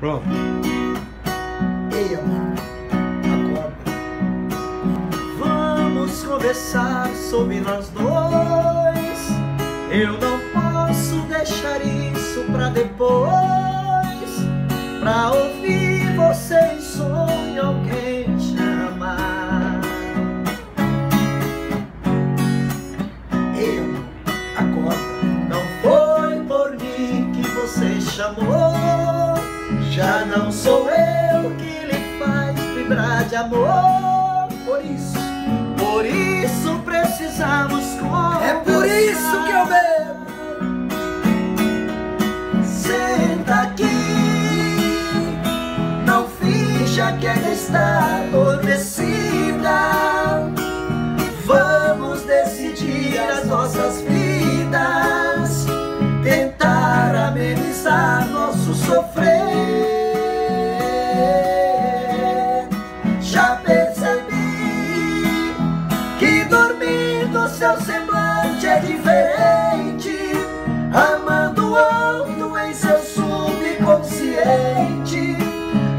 Pronto. Ei, amor, acorda. Vamos conversar sobre nós dois. Eu não posso deixar isso pra depois. Já não sou eu que lhe faz vibrar de amor. Por isso, por isso precisamos conversar. É por isso que eu bebo. Senta aqui, não finja que ainda está adormecida. Vamos decidir as nossas vidas, dormindo seu semblante é diferente, amando outro em seu subconsciente.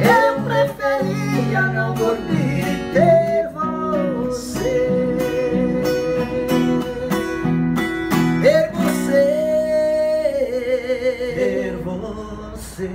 Eu preferia não dormir e ter você. Ter você. Ter você.